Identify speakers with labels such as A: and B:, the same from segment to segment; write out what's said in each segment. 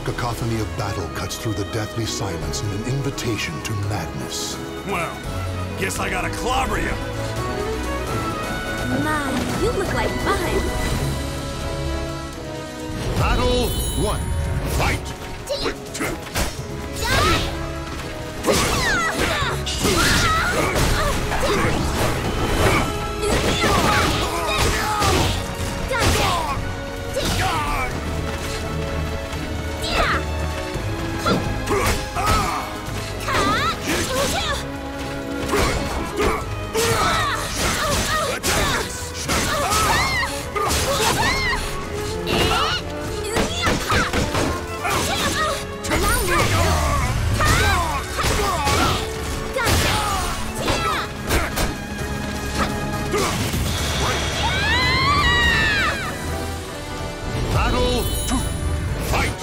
A: cacophony of battle cuts through the deathly silence in an invitation to madness.
B: Well, guess I gotta clobber you.
C: My, you look like fun.
A: Battle one. Fight! Fight!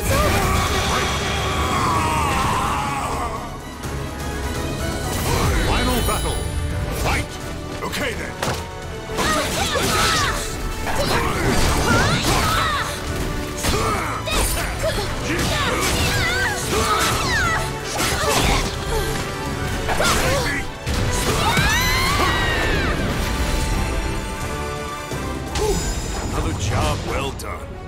C: It's over!
A: Final battle. Fight!
B: Okay then. Another job well done.